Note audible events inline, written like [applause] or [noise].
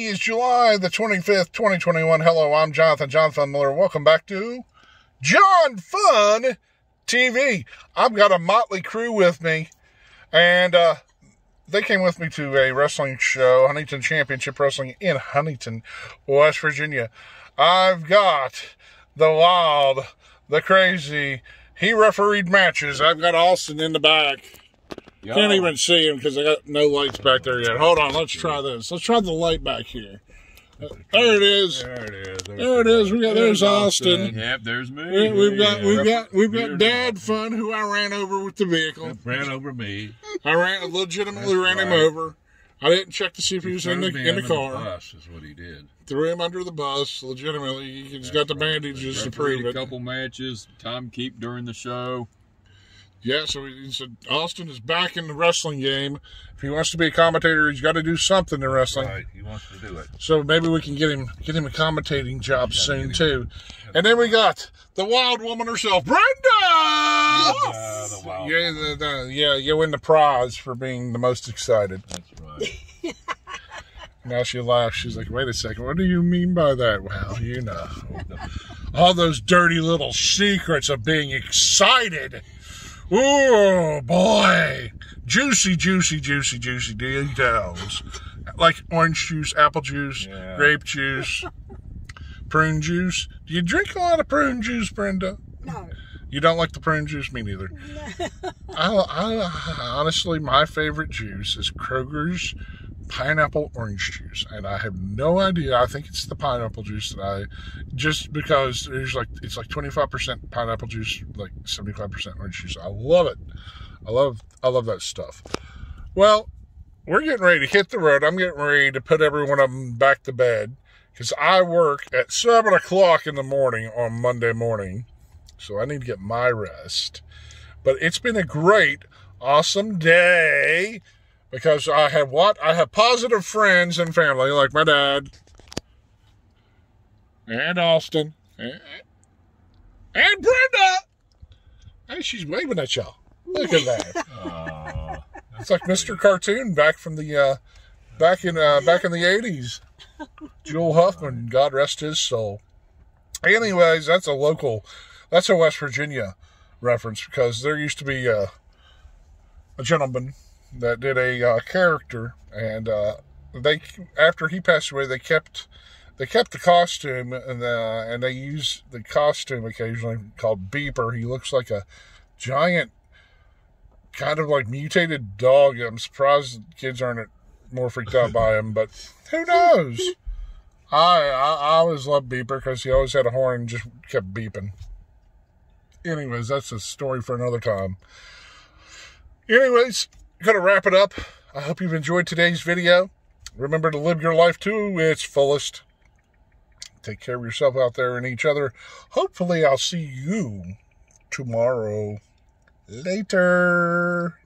is July the 25th, 2021. Hello, I'm Jonathan, Fun Miller. Welcome back to Jonfun TV. I've got a motley crew with me, and uh, they came with me to a wrestling show, Huntington Championship Wrestling in Huntington, West Virginia. I've got the wild, the crazy. He refereed matches. I've got Austin in the back. Yo. Can't even see him because I got no lights back there yet. Hold on, let's try this. Let's try the light back here. There it is. There it is. There it is. We got there's Austin. Yep, there's me. We- We've got we've got we've got Dadfun who I ran over with the vehicle. ran over me. I ran legitimately That's ran him over. I didn't check to see if he was in the in the car. bus is what he did. Threw him under the bus. Legitimately, he's got the bandages to prove a couple matches, time keep during the show. Yeah, so he said Austin is back in the wrestling game. If he wants to be a commentator, he's got to do something in wrestling. Right, he wants to do it. So maybe we can get him get him a commentating job soon too. And then we got the wild woman herself, Brenda. Uh, the wild Yeah, the, the, yeah, you win the prize for being the most excited. That's right. [laughs] Now she laughs. She's like, "Wait a second. What do you mean by that?" Well, you know, [laughs] all those dirty little secrets of being excited. Oh boy, juicy, juicy, juicy, juicy details. Like orange juice, apple juice, Yeah. grape juice, prune juice. Do you drink a lot of prune juice, Brenda? No. You don't like the prune juice? Me neither. I, I honestly, my favorite juice is Kroger's pineapple orange juice, and I have no idea. I think it's the pineapple juice that I just because there's like it's like 25% pineapple juice, like 75% orange juice. I love it. I love I love that stuff. Well, we're getting ready to hit the road. I'm getting ready to put every one of them back to bed because I work at seven o'clock in the morning on Monday morning, so I need to get my rest. But it's been a great, awesome day because I have what? I have positive friends and family like my dad and Austin and, and Brenda. Hey, she's waving at y'all. Look at that. [laughs] Uh, It's like Mr. Cartoon back from the uh, back in uh, back in the eighties. Joel [laughs] Huffman, God rest his soul. Anyways, that's a local, that's a West Virginia reference because there used to be uh, a gentleman that did a uh, character, and uh, they after he passed away, they kept they kept the costume and uh, and they use the costume occasionally called Beeper. He looks like a giant kind of like mutated dog. I'm surprised kids aren't more freaked out by him, but who knows? I I, I always loved Beeper because he always had a horn and just kept beeping. Anyways, that's a story for another time. Anyways, gonna wrap it up. I hope you've enjoyed today's video. Remember to live your life to its fullest. Take care of yourself out there and each other. Hopefully, I'll see you tomorrow. Later.